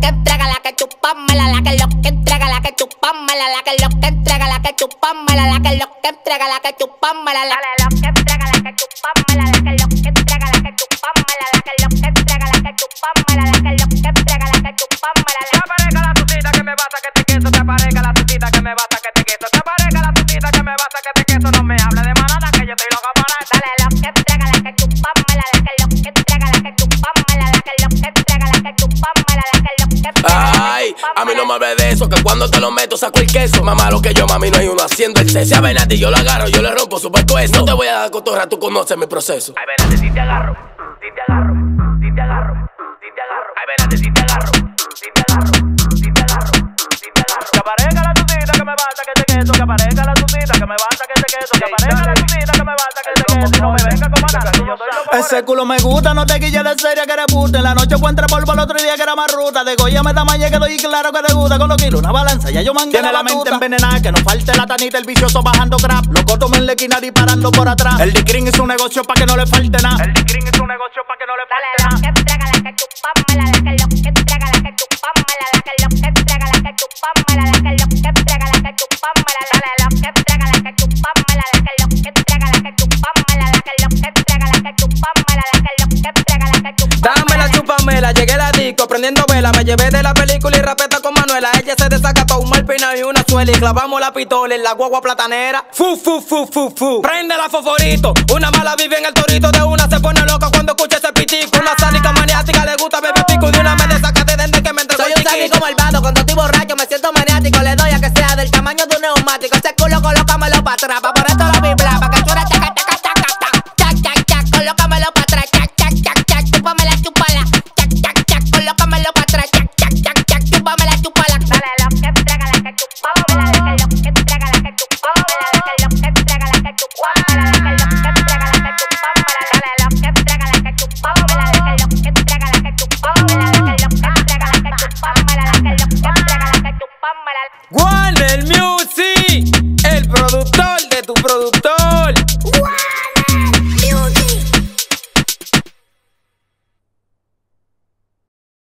que entrega, la que chupámela, la que lo que entrega, la que chupámela, la que lo que entrega, la que chupámela, la que lo que entrega, la que chupámela, la que lo que entrega, la que chupámela, la que lo que a mí no me hable de eso, que cuando te lo meto saco el queso. Mamá, lo que yo, mami, no hay uno haciendo el cese. A Benati yo lo agarro, yo le rompo su pescuezo. No te voy a dar cotorra, tú conoces mi proceso. Ay, venate, si te agarro, si te agarro, si te agarro, si te agarro. Ay, venate, si te agarro, si te agarro, si te agarro, si te agarro. Que aparezca la tutita que me basta que te queso, que aparezca la tutita que me basta que te queso, que aparezca Ese culo me gusta, no te guilles de seria que eres puta. En la noche encuentre polvo el otro día que era más ruta. De Goya me tamaña que doy claro que te gusta. Con los kilos, una balanza, ya yo mangué Tiene la mente envenenada, que no falte la tanita, el vicioso bajando crap. Los cortos en la esquina disparando por atrás. El dicrin es un negocio pa' que no le falte nada. El dicrin es un negocio pa' que no le falte nada. prendiendo vela. Me llevé de la película y rapeto con Manuela. Ella se desacató un mal peinado y una suela. Y clavamos la pistola en la guagua platanera. Fu, fu, fu, fu, fu. Prende la foforito. Una mala vive en el torito de una. Se pone loca cuando escucha ese pitico. Una sádica maniática le gusta beber pico. De una me desacaté desde que me entregó Soy un sádico malvado. Cuando estoy borracho me siento maniático. Le doy Good.